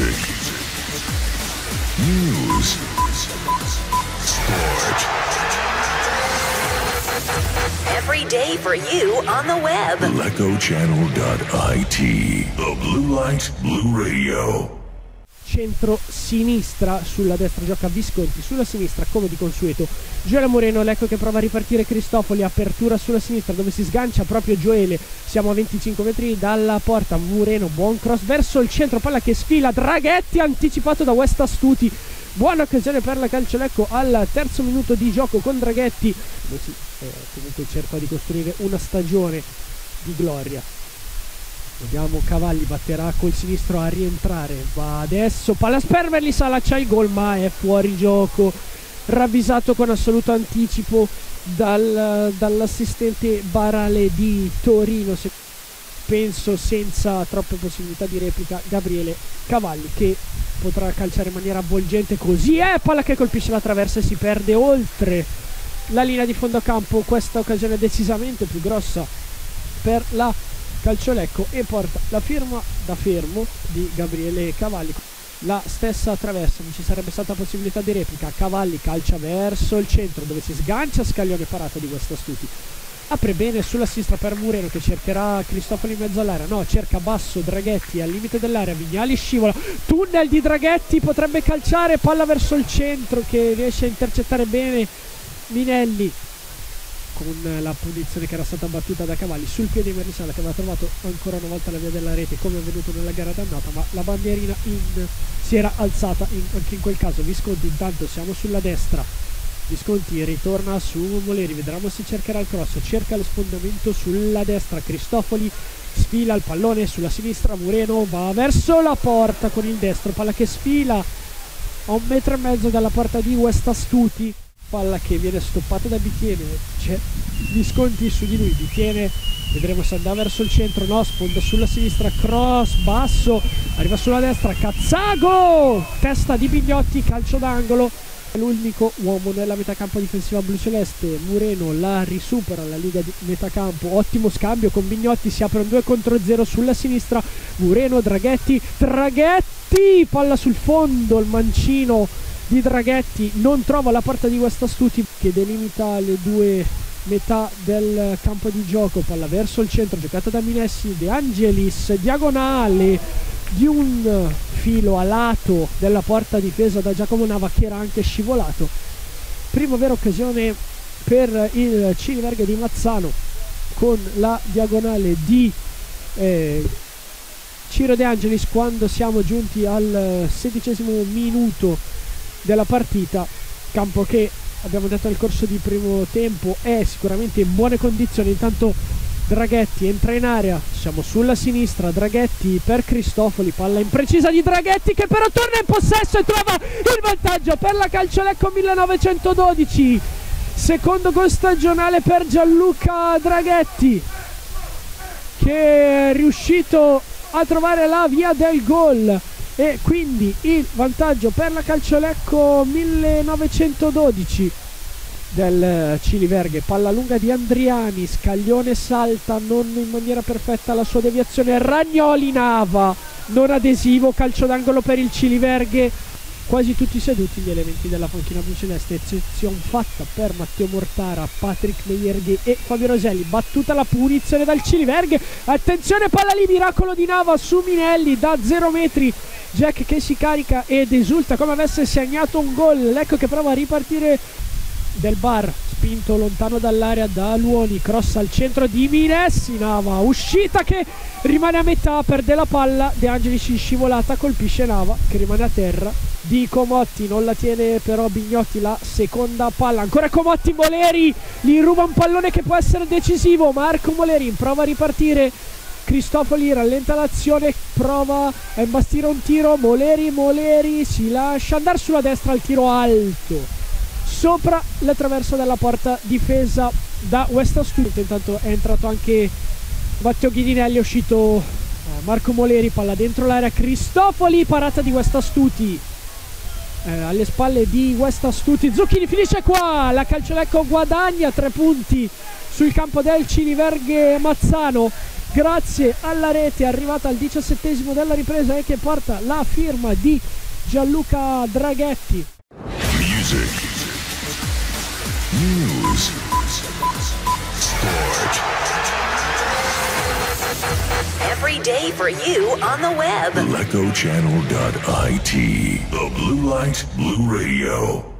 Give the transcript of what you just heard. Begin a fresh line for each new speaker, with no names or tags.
Music. News. Sport.
Every day for you on the web.
LecoChannel.it. The Blue Light Blue Radio.
Centro-sinistra, sulla destra gioca Visconti, sulla sinistra come di consueto Gioele Moreno, l'ecco che prova a ripartire Cristofoli, apertura sulla sinistra dove si sgancia proprio Gioele, siamo a 25 metri dalla porta, Moreno, buon cross verso il centro, palla che sfila, Draghetti anticipato da West Astuti, buona occasione per la Calciolecco al terzo minuto di gioco con Draghetti, si eh, comunque cerca di costruire una stagione di gloria Vediamo Cavalli batterà col sinistro a rientrare. Va adesso palla Sperverli Salaccia il gol ma è fuori gioco. Ravvisato con assoluto anticipo dal, dall'assistente Barale di Torino. Se, penso senza troppe possibilità di replica Gabriele Cavalli che potrà calciare in maniera avvolgente così è palla che colpisce la traversa e si perde oltre la linea di fondo campo questa occasione decisamente più grossa per la Calciolecco e porta la firma da fermo di Gabriele Cavalli. La stessa traversa, non ci sarebbe stata possibilità di replica. Cavalli calcia verso il centro dove si sgancia scaglione parata di questo Astuti. Apre bene sulla sinistra per Mureno che cercherà Cristoforo in mezzo all'area. No, cerca basso Draghetti al limite dell'area. Vignali scivola. Tunnel di Draghetti potrebbe calciare. Palla verso il centro che riesce a intercettare bene Minelli con la punizione che era stata battuta da Cavalli. Sul piede di Marisala che aveva trovato ancora una volta la via della rete come è avvenuto nella gara d'andata ma la bandierina in, si era alzata in, anche in quel caso. Visconti intanto siamo sulla destra. Visconti ritorna su Moleri vedremo se cercherà il cross. Cerca lo sfondamento sulla destra. Cristofoli sfila il pallone sulla sinistra Mureno va verso la porta con il destro. Palla che sfila a un metro e mezzo dalla porta di West Astuti palla che viene stoppata da Bitiene c'è Visconti su di lui Bitiene vedremo se andrà verso il centro no sponda sulla sinistra cross basso arriva sulla destra Cazzago! Testa di Bignotti calcio d'angolo l'unico uomo nella metà campo difensiva blu celeste Mureno la risupera la liga di metà campo ottimo scambio con Bignotti si apre un 2 contro 0 sulla sinistra Mureno Draghetti Draghetti palla sul fondo il mancino di Draghetti non trova la porta di Guastastuti che delimita le due metà del campo di gioco. Palla verso il centro giocata da Minessi De Angelis diagonale di un filo a lato della porta difesa da Giacomo Nava che era anche scivolato. Prima vera occasione per il Ciniverghe di Mazzano con la diagonale di eh, Ciro De Angelis quando siamo giunti al sedicesimo minuto della partita campo che abbiamo detto nel corso di primo tempo è sicuramente in buone condizioni. Intanto Draghetti entra in area siamo sulla sinistra Draghetti per Cristofoli palla imprecisa di Draghetti che però torna in possesso e trova il vantaggio per la Calciolecco 1912 secondo gol stagionale per Gianluca Draghetti che è riuscito a trovare la via del gol e quindi il vantaggio per la Calciolecco 1912 del Ciliverghe. Palla lunga di Andriani Scaglione salta non in maniera perfetta la sua deviazione. Ragnoli Nava non adesivo calcio d'angolo per il Ciliverghe. Quasi tutti seduti gli elementi della panchina bluceleste eccezione fatta per Matteo Mortara Patrick Meierghe e Fabio Roselli. Battuta la punizione dal Ciliverghe. Attenzione palla lì miracolo di Nava su Minelli da 0 metri Jack che si carica ed esulta come avesse segnato un gol. Lecco che prova a ripartire del bar, spinto lontano dall'area da Luoni, cross al centro di Minessi, Nava, uscita che rimane a metà, perde la palla, De Angelis in scivolata, colpisce Nava che rimane a terra. Di Comotti non la tiene però Bignotti la seconda palla, ancora Comotti, Moleri gli ruba un pallone che può essere decisivo, Marco Moleri prova a ripartire. Cristofoli rallenta l'azione, prova a imbastire un tiro, Moleri, Moleri si lascia andare sulla destra al tiro alto, sopra l'attraverso della porta difesa da West Astudio, intanto è entrato anche Matteo Ghidinelli, è uscito eh, Marco Moleri, palla dentro l'area, Cristofoli, parata di West Astuti. Eh, alle spalle di West Astuti, Zucchini finisce qua, la Calciolecco guadagna tre punti sul campo del Ciniverghe Mazzano grazie alla rete arrivata al diciassettesimo della ripresa e che porta la firma di Gianluca Draghetti.
Music. News. Sport.
Every day for you on the web.
LecoChannel.it. The Blue Light Blue Radio.